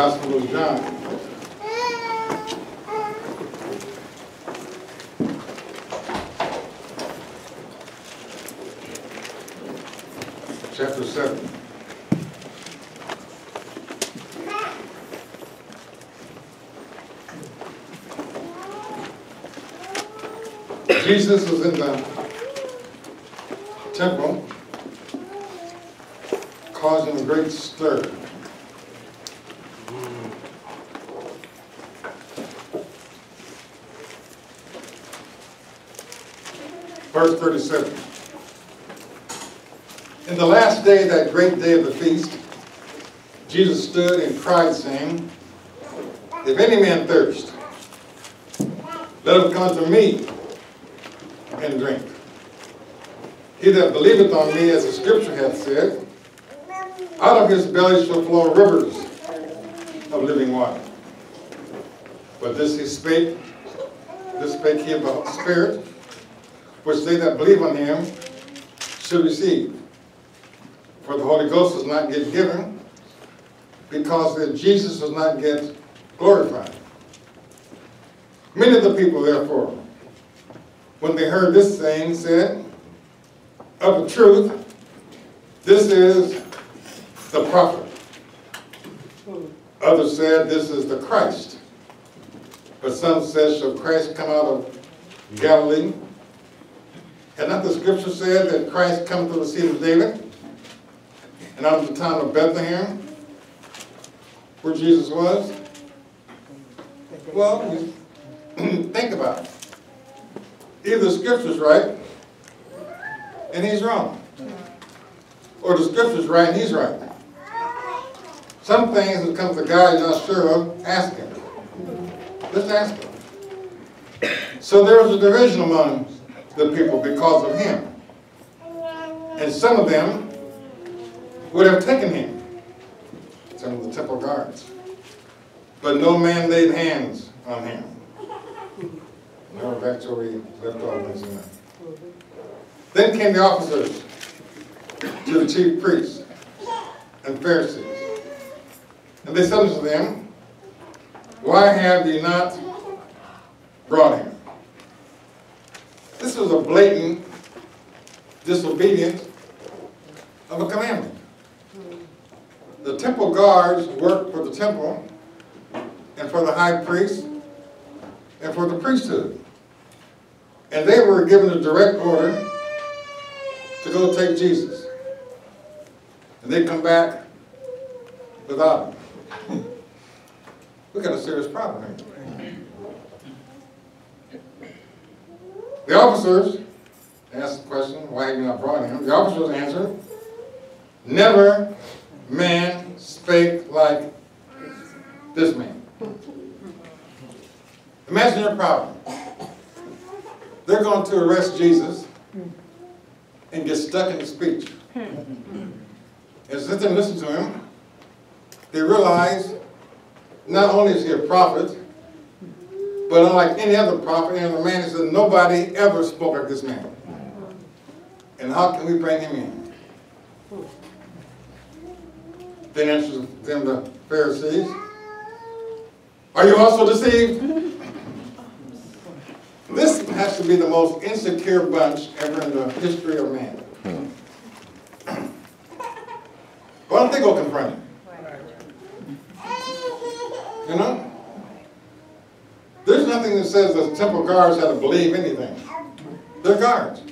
Gospel of John. Chapter 7. Jesus was in the temple causing a great stir. Verse 37. In the last day, that great day of the feast, Jesus stood and cried, saying, If any man thirst, let him come to me and drink. He that believeth on me, as the scripture hath said, out of his belly shall flow rivers of living water. But this he spake, this spake he about the Spirit, which they that believe on him should receive. For the Holy Ghost was not yet given, because that Jesus does not get glorified. Many of the people, therefore, when they heard this saying, said, Of a truth, this is the prophet. Others said, This is the Christ. But some said, Shall Christ come out of Galilee? Had not the scripture said that Christ come to the seed of David? And out of the town of Bethlehem, where Jesus was? Well, think about it. Either the scripture's right and he's wrong. Or the scripture's right and he's right. Some things that come to God you're not sure of, ask him. Just ask him. So there was a division among the people because of him. And some of them would have taken him, some of the temple guards. But no man laid hands on him. Back to where left off this night. Then came the officers to the chief priests and Pharisees. And they said unto them, Why have ye not brought him? This was a blatant disobedience of a commandment. The temple guards worked for the temple and for the high priest and for the priesthood. And they were given a direct order to go take Jesus. And they come back without him. we got a serious problem here. The officers asked the question, why have you not brought him? The officers answered, never man spake like this man. Imagine your problem. They're going to arrest Jesus and get stuck in his speech. Since they listen to him, they realize not only is he a prophet, but unlike any other prophet, and the man said nobody ever spoke like this man. And how can we bring him in? Then answers them the Pharisees. Are you also deceived? This has to be the most insecure bunch ever in the history of man. Why don't they go confront him? You know? There's nothing that says the temple guards had to believe anything. They're guards.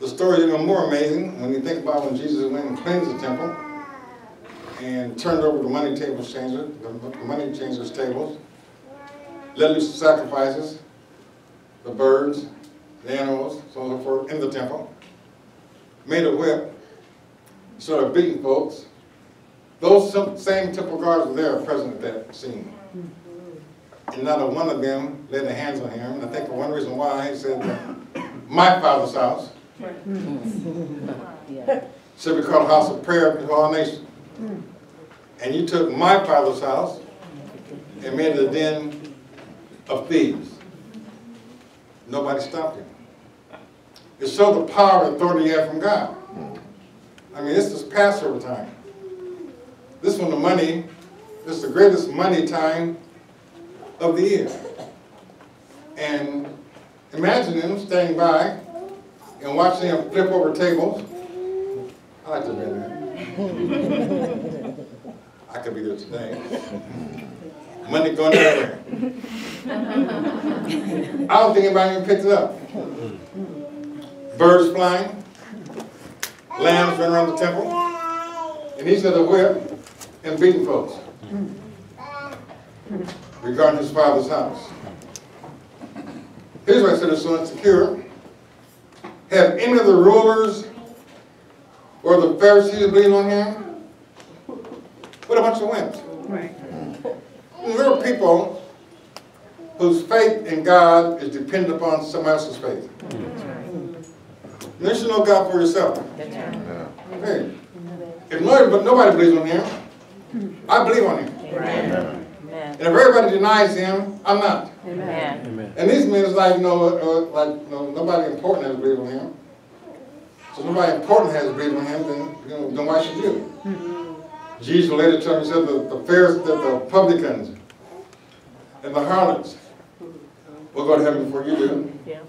The story is even more amazing when you think about when Jesus went and cleansed the temple and turned over the money table changer, the money changers' tables, let loose the sacrifices, the birds, the animals, so on and so forth, in the temple, made a whip, started beating folks. Those same temple guards were there present at that scene. And not a one of them laid their hands on him. And I think for one reason why, he said, uh, my father's house should be called a house of prayer to all nations. Hmm. And you took my father's house and made it a den of thieves. Nobody stopped him. It showed the power and authority you have from God. I mean, this is Passover time. This when the money it's the greatest money time of the year. And imagine them standing by and watching them flip over tables. I like to be there. I could be there today. Money going everywhere. I don't think anybody even picked it up. Birds flying, lambs running around the temple, and he's at the whip and beating folks regarding his father's house. Here's why I said it's so insecure. Have any of the rulers or the Pharisees believed on him? What a bunch of wimps. Right. Mm, there are people whose faith in God is dependent upon somebody else's faith. You should know God for yourself. Hey, if nobody, but nobody believes on Him, I believe on Him. Amen. And if everybody denies Him, I'm not. Amen. And these men is like, you know, uh, uh, like you know, nobody important has believed on Him. So nobody important has believed on Him, then you know, then why should you? Hmm. Jesus later told me, said the, the Pharisees, the, the publicans, and the harlots will go to heaven before you do. Yeah.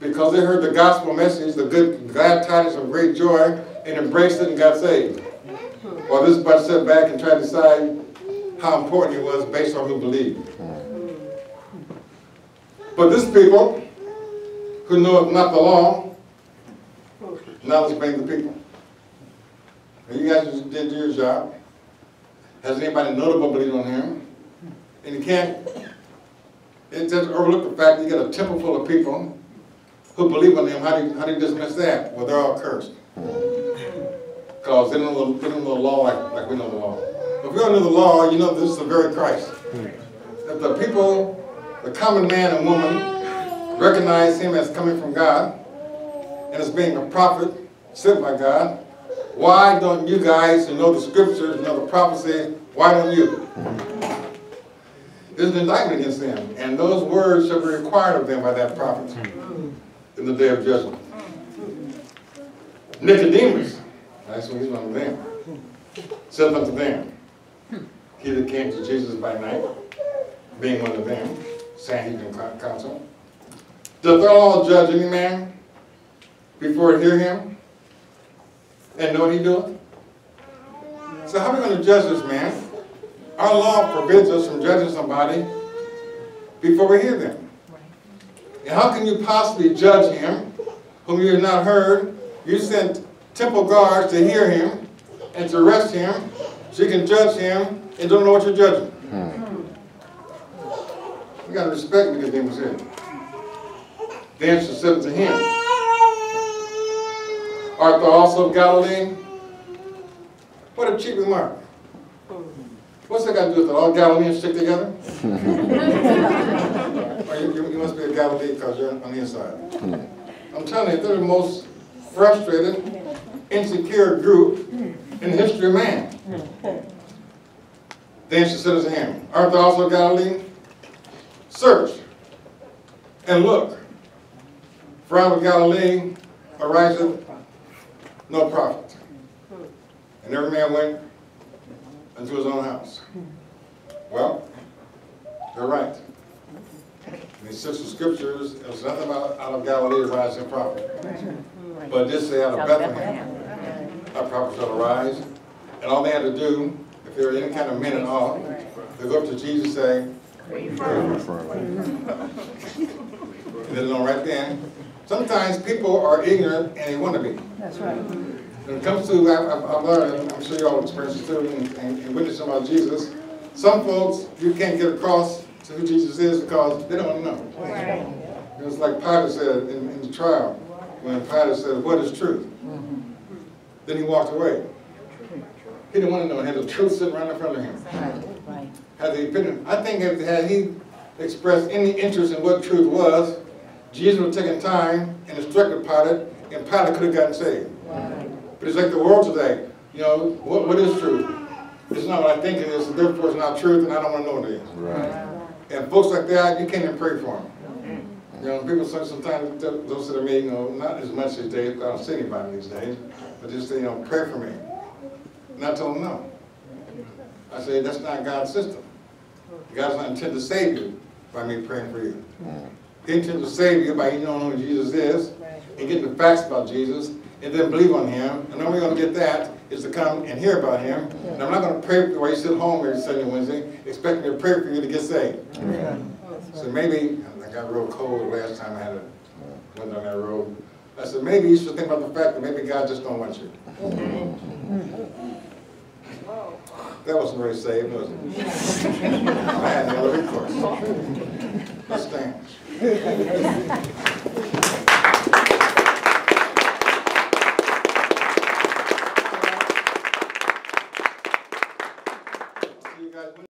Because they heard the gospel message, the good glad tidings of great joy, and embraced it and got saved. Hmm. While this bunch sat back and tried to decide how important it was based on who believed. But this people, who know not the law, now let's bring the people. And you guys did your job. Has anybody notable believed on him? And you can't, it doesn't overlook the fact that you got a temple full of people who believe on him. How do you, how do you dismiss that? Well, they're all cursed. Because they don't know, they don't know the law like, like we know the law. If you know the law, you know this is the very Christ. If the people, the common man and woman, recognize him as coming from God and as being a prophet sent by God, why don't you guys who know the scriptures, know the prophecy, why don't you? There's an indictment against them, and those words shall be required of them by that prophet in the day of judgment. Nicodemus, that's when he's one of them, said unto them, he that came to Jesus by night, being one of them, Sanhedrin council, doth all judge any man before it hear him and know what he doeth? So how are we going to judge this man? Our law forbids us from judging somebody before we hear them. And how can you possibly judge him whom you have not heard? You sent temple guards to hear him and to arrest him so you can judge him and don't know what you're judging. Hmm. You got to respect because Nicodemus here. The answer said to him, Art thou also of Galilee? What a cheap remark. What's that got to do with it? All Galileans stick together? or oh, you, you, you must be a Galilee because you're on the inside. Hmm. I'm telling you, they're the most frustrated, insecure group in the history of man. Hmm. The she said to him, Art thou also Galilee? Search and look. For out of Galilee ariseth no prophet. And every man went unto his own house. Well, they're right. In these sister scriptures, it was nothing about out of Galilee arising a prophet. But did say out of Bethlehem, a prophet shall arise. And all they had to do, if they were any kind of men at all, they go up to Jesus and say, and they know right then. Sometimes people are ignorant and they want to be. That's right. When it comes to, I've, I've learned, I'm sure you all experienced it too, and, and, and witnessing about Jesus, some folks, you can't get across to who Jesus is because they don't know. Right. It was like Pilate said in, in the trial, when Pilate said, what is truth? Mm-hmm. Then he walked away. He didn't want to know, he had the truth sitting right in front of him. Right. right. Had the opinion, I think if had he expressed any interest in what truth was, Jesus would have taken time and instructed Pilate, and Pilate could have gotten saved. But it's like the world today. You know, what, what is truth? It's not what I think it is, so therefore it's not truth, and I don't want to know what it is. Right. And folks like that, you can't even pray for them. Mm-hmm. You know, people say sometimes, those that are me, you know, not as much these days, I don't see anybody these days, but just, say, you know, pray for me. And I tell them no. I say, that's not God's system. God's not intended to save you by me praying for you. He intended to save you by you knowing who Jesus is and getting the facts about Jesus and then believe on him. And the only way you're gonna get that is to come and hear about him. And I'm not gonna pray for you while you sit home every Sunday Wednesday, expecting to pray for you to get saved. So maybe, I got real cold last time I had a, went down that road. I said, maybe you should think about the fact that maybe God just don't want you. That wasn't very saved, was it? I had no recourse. Stand.